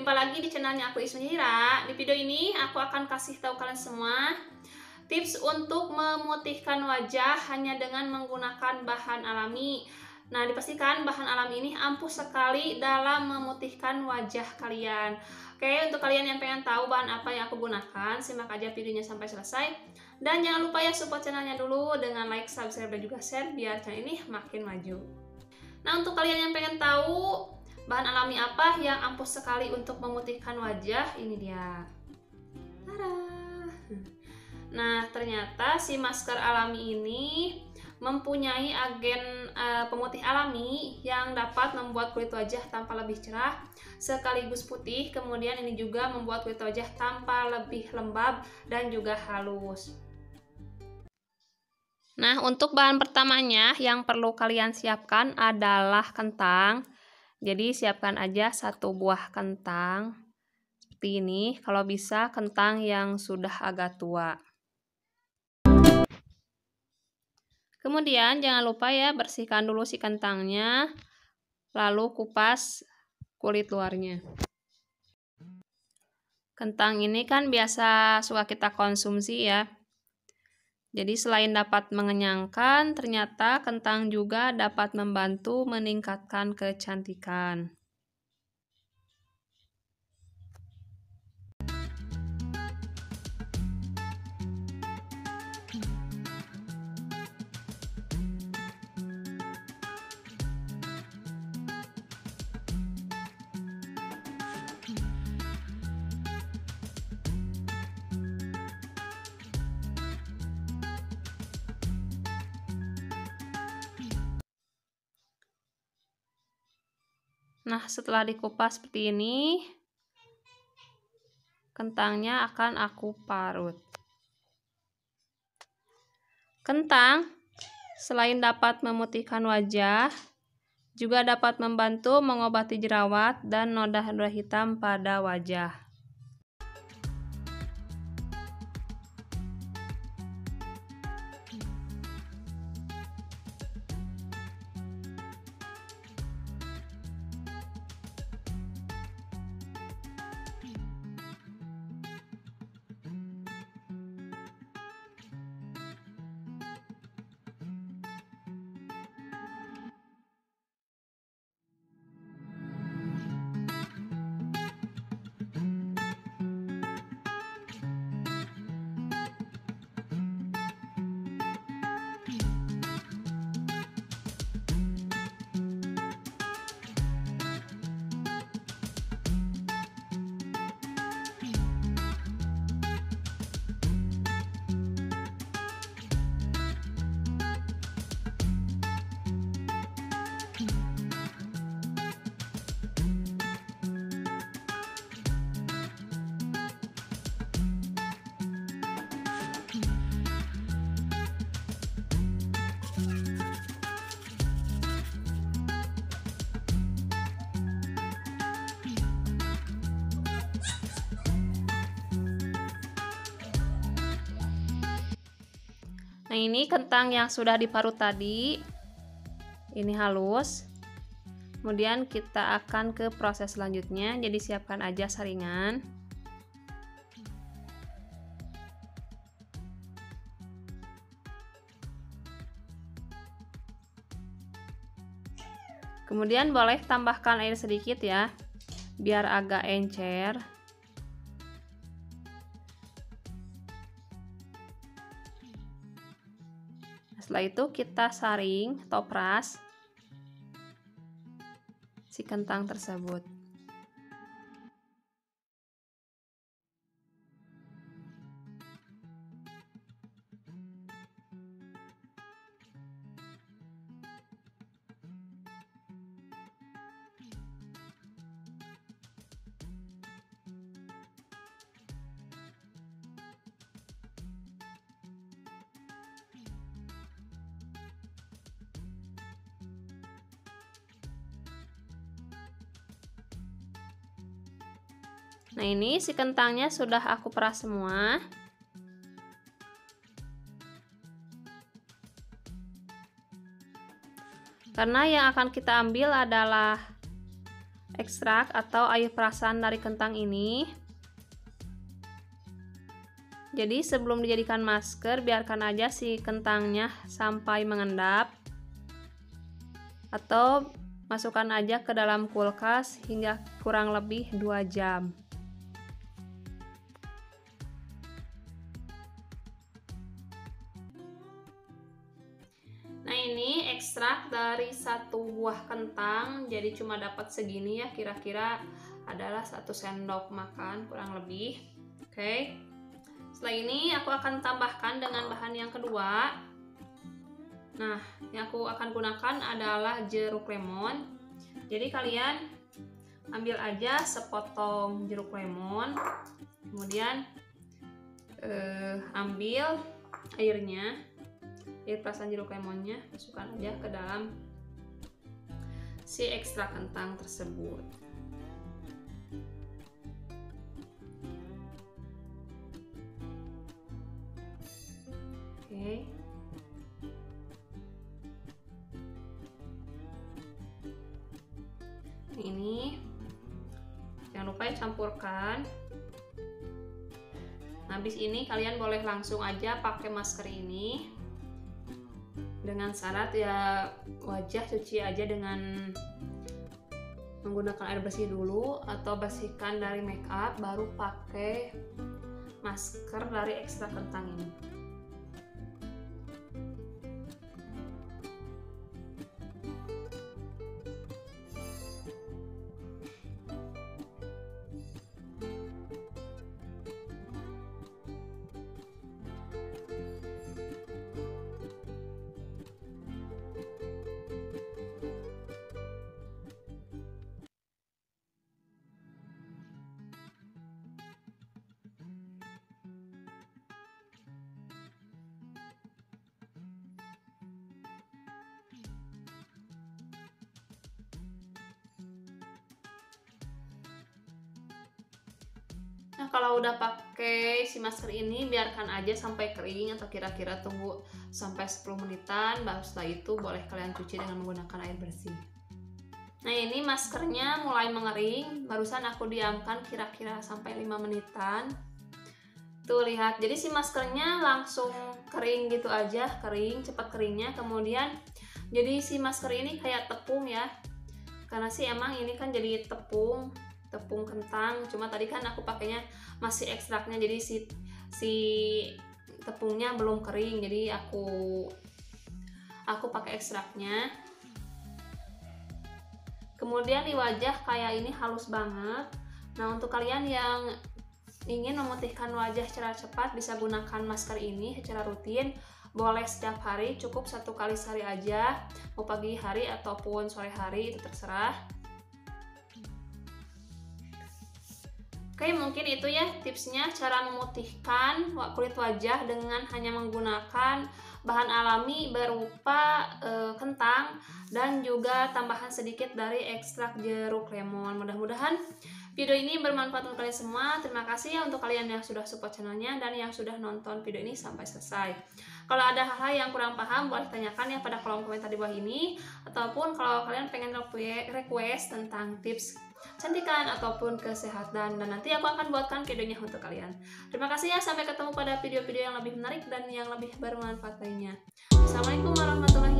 Jumpa lagi di channelnya aku Ismira. Di video ini aku akan kasih tahu kalian semua tips untuk memutihkan wajah hanya dengan menggunakan bahan alami. Nah, dipastikan bahan alami ini ampuh sekali dalam memutihkan wajah kalian. Oke, untuk kalian yang pengen tahu bahan apa yang aku gunakan, simak aja videonya sampai selesai. Dan jangan lupa ya support channelnya dulu dengan like, subscribe, dan juga share biar channel ini makin maju. Nah, untuk kalian yang pengen tahu bahan alami apa yang ampuh sekali untuk memutihkan wajah, ini dia. Tada! Nah, ternyata si masker alami ini mempunyai agen uh, pemutih alami yang dapat membuat kulit wajah tampak lebih cerah sekaligus putih. Kemudian ini juga membuat kulit wajah tampak lebih lembab dan juga halus. Nah, untuk bahan pertamanya yang perlu kalian siapkan adalah kentang. Jadi, siapkan aja satu buah kentang seperti ini. Kalau bisa, kentang yang sudah agak tua. Kemudian jangan lupa ya bersihkan dulu si kentangnya, lalu kupas kulit luarnya. Kentang ini kan biasa suka kita konsumsi ya. Jadi selain dapat mengenyangkan, ternyata kentang juga dapat membantu meningkatkan kecantikan. Nah, setelah dikupas seperti ini, kentangnya akan aku parut. Kentang selain dapat memutihkan wajah, juga dapat membantu mengobati jerawat dan noda-noda hitam pada wajah. Nah, ini kentang yang sudah diparut tadi. Ini halus. Kemudian kita akan ke proses selanjutnya. Jadi siapkan aja saringan. Kemudian boleh tambahkan air sedikit ya, biar agak encer. Setelah itu kita saring topras si kentang tersebut Nah ini si kentangnya sudah aku peras semua. Karena yang akan kita ambil adalah ekstrak atau air perasan dari kentang ini. Jadi sebelum dijadikan masker, biarkan aja si kentangnya sampai mengendap. Atau masukkan aja ke dalam kulkas hingga kurang lebih 2 jam. Nah ini ekstrak dari satu buah kentang jadi cuma dapat segini ya kira-kira adalah satu sendok makan kurang lebih. Oke. Okay. setelah ini aku akan tambahkan dengan bahan yang kedua. Nah yang aku akan gunakan adalah jeruk lemon. Jadi kalian ambil aja sepotong jeruk lemon kemudian eh, ambil airnya air perasan jeruk lemonnya masukkan aja ke dalam si ekstra kentang tersebut. Oke. Ini. Jangan lupa ya campurkan. Habis ini kalian boleh langsung aja pakai masker ini dengan syarat ya wajah cuci aja dengan menggunakan air bersih dulu atau bersihkan dari make up baru pakai masker dari ekstra kentang ini Nah kalau udah pakai si masker ini biarkan aja sampai kering atau kira-kira tunggu sampai 10 menitan baru setelah itu boleh kalian cuci dengan menggunakan air bersih. Nah ini maskernya mulai mengering, barusan aku diamkan kira-kira sampai 5 menitan. Tuh lihat, jadi si maskernya langsung kering gitu aja, kering, cepat keringnya. Kemudian jadi si masker ini kayak tepung ya. Karena sih emang ini kan jadi tepung tepung kentang cuma tadi kan aku pakainya masih ekstraknya jadi si si tepungnya belum kering jadi aku aku pakai ekstraknya. Kemudian di wajah kayak ini halus banget. Nah untuk kalian yang ingin memutihkan wajah secara cepat bisa gunakan masker ini secara rutin. Boleh setiap hari cukup satu kali sehari aja mau pagi hari ataupun sore hari itu terserah Oke, mungkin itu ya tipsnya cara memutihkan kulit wajah dengan hanya menggunakan bahan alami berupa e, kentang dan juga tambahan sedikit dari ekstrak jeruk lemon. Mudah-mudahan video ini bermanfaat untuk kalian semua. Terima kasih ya untuk kalian yang sudah support channelnya dan yang sudah nonton video ini sampai selesai. Kalau ada hal-hal yang kurang paham, boleh tanyakan ya pada kolom komentar di bawah ini. Ataupun kalau kalian pengen request tentang tips cantikan ataupun kesehatan dan nanti aku akan buatkan videonya untuk kalian. Terima kasih ya sampai ketemu pada video-video yang lebih menarik dan yang lebih bermanfaat lainnya. Assalamualaikum warahmatullahi